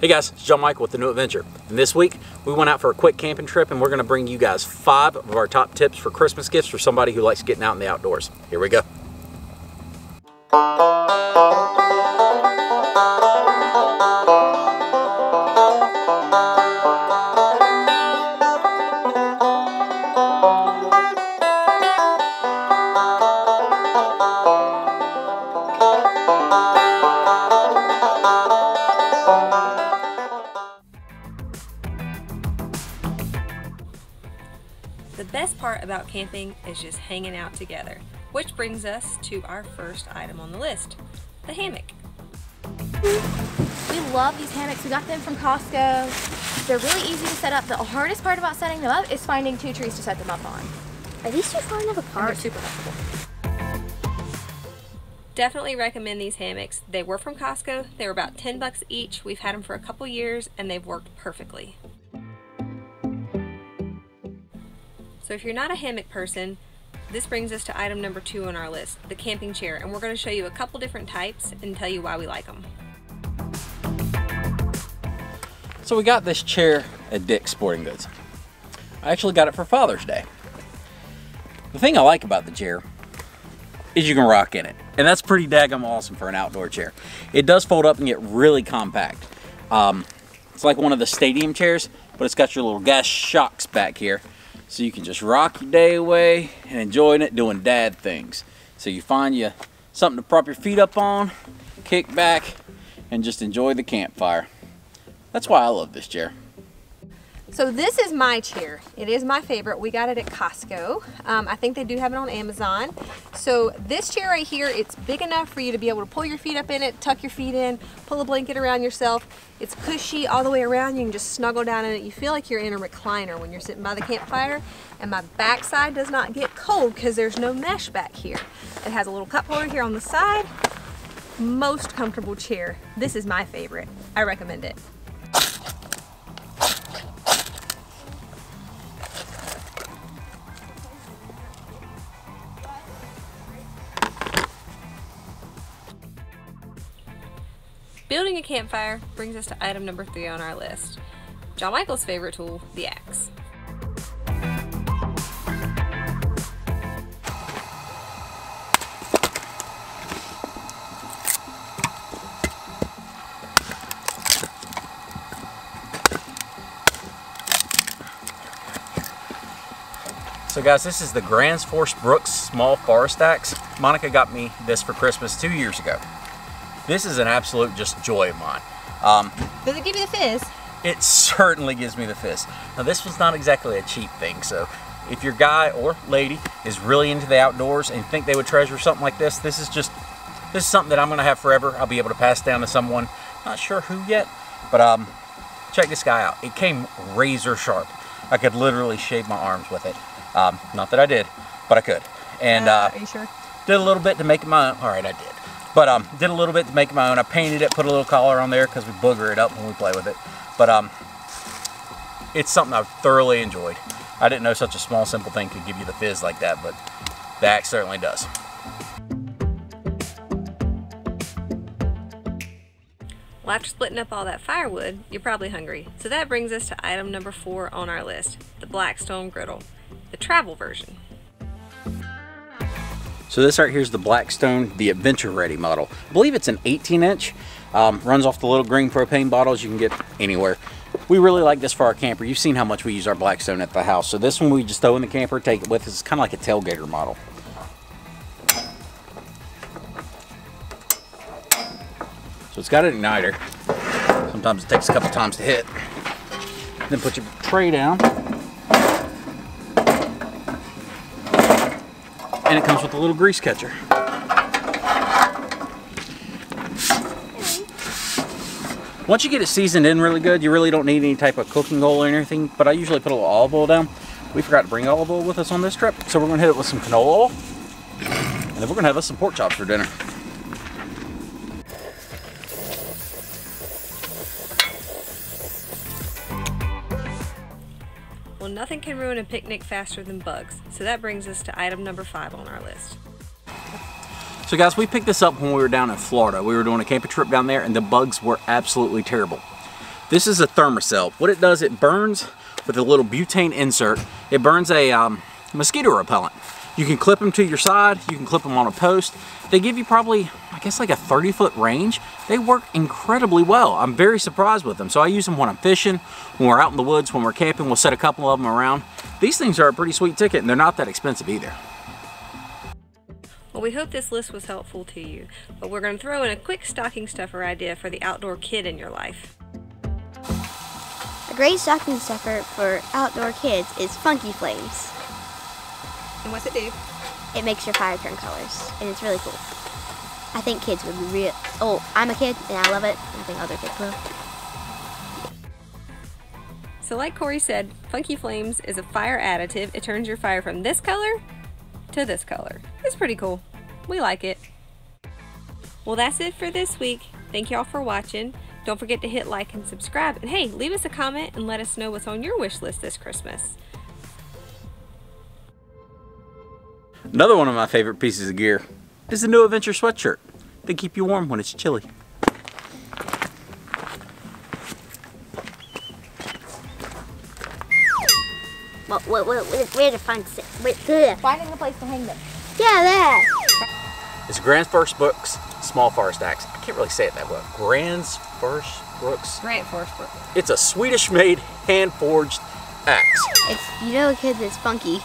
Hey guys, it's John Michael with The Neu Adventure. And this week, we went out for a quick camping trip and we're gonna bring you guys five of our top tips for Christmas gifts for somebody who likes getting out in the outdoors. Here we go. The best part about camping is just hanging out together, which brings us to our first item on the list, the hammock. We love these hammocks. We got them from Costco. They're really easy to set up. The hardest part about setting them up is finding two trees to set them up on. Are these too far enough And apart? they're super comfortable. Definitely recommend these hammocks. They were from Costco. They were about 10 bucks each. We've had them for a couple years and they've worked perfectly. So if you're not a hammock person, this brings us to item number two on our list, the camping chair. And we're going to show you a couple different types and tell you why we like them. So we got this chair at Dick's Sporting Goods. I actually got it for Father's Day. The thing I like about the chair is you can rock in it. And that's pretty daggum awesome for an outdoor chair. It does fold up and get really compact. Um, it's like one of the stadium chairs, but it's got your little gas shocks back here. So you can just rock your day away and enjoying it doing dad things. So you find you something to prop your feet up on, kick back, and just enjoy the campfire. That's why I love this chair. So this is my chair. It is my favorite. We got it at Costco. Um, I think they do have it on Amazon. So this chair right here, it's big enough for you to be able to pull your feet up in it, tuck your feet in, pull a blanket around yourself. It's cushy all the way around. You can just snuggle down in it. You feel like you're in a recliner when you're sitting by the campfire. And my backside does not get cold because there's no mesh back here. It has a little cup holder here on the side. Most comfortable chair. This is my favorite. I recommend it. Building a campfire brings us to item number three on our list. John Michael's favorite tool, the axe. So guys, this is the Gransfors Bruks Small Forest Axe. Monica got me this for Christmas two years ago. This is an absolute just joy of mine. Um, Does it give you the fizz? it certainly gives me the fist. Now this was not exactly a cheap thing, so if your guy or lady is really into the outdoors and think they would treasure something like this, this is just, this is something that I'm gonna have forever. I'll be able to pass down to someone, not sure who yet, but um, check this guy out. It came razor sharp. I could literally shave my arms with it. Um, not that I did, but I could. And uh, are you sure? did a little bit to make it my own. All right, I did. But um, did a little bit to make my own. I painted it, put a little collar on there because we booger it up when we play with it. But um, it's something I've thoroughly enjoyed. I didn't know such a small, simple thing could give you the fizz like that, but the axe certainly does. Well, after splitting up all that firewood, you're probably hungry. So that brings us to item number four on our list, the Blackstone Griddle, the travel version. So this right here is the Blackstone, the Adventure Ready model. I believe it's an 18 inch. Um, runs off the little green propane bottles you can get anywhere. We really like this for our camper. You've seen how much we use our Blackstone at the house. So this one we just throw in the camper, take it with us. It's kind of like a tailgater model. So it's got an igniter. Sometimes it takes a couple times to hit. Then put your tray down. And it comes with a little grease catcher. Once you get it seasoned in really good, you really don't need any type of cooking oil or anything, but I usually put a little olive oil down. We forgot to bring olive oil with us on this trip, so we're gonna hit it with some canola oil, and then we're gonna have us some pork chops for dinner. Nothing can ruin a picnic faster than bugs. So that brings us to item number five on our list. So guys, we picked this up when we were down in Florida. We were doing a camping trip down there and the bugs were absolutely terrible. This is a Thermacell. What it does, it burns with a little butane insert. It burns a um, mosquito repellent. You can clip them to your side, you can clip them on a post. They give you probably, I guess like a 30 foot range. They work incredibly well. I'm very surprised with them. So I use them when I'm fishing, when we're out in the woods, when we're camping, we'll set a couple of them around. These things are a pretty sweet ticket and they're not that expensive either. Well, we hope this list was helpful to you, but we're going to throw in a quick stocking stuffer idea for the outdoor kid in your life. A great stocking stuffer for outdoor kids is Funky Flames. And what's it do? It makes your fire turn colors, and it's really cool. I think kids would be real. Oh, I'm a kid, and I love it. I think other kids will. So like Corey said, Funky Flames is a fire additive. It turns your fire from this color to this color. It's pretty cool. We like it. Well, that's it for this week. Thank y'all for watching. Don't forget to hit like and subscribe. And hey, leave us a comment and let us know what's on your wish list this Christmas. Another one of my favorite pieces of gear is the Neu Adventure sweatshirt. They keep you warm when it's chilly. What, what, what, where, where to find si- where, ugh. Finding a place to hang them. Yeah, that. It's Grand's First Books Small Forest Axe. I can't really say it that well. Grand's First Brooks. Grant Forestbrook. It's a Swedish made, hand forged axe. It's you know a kid that's funky.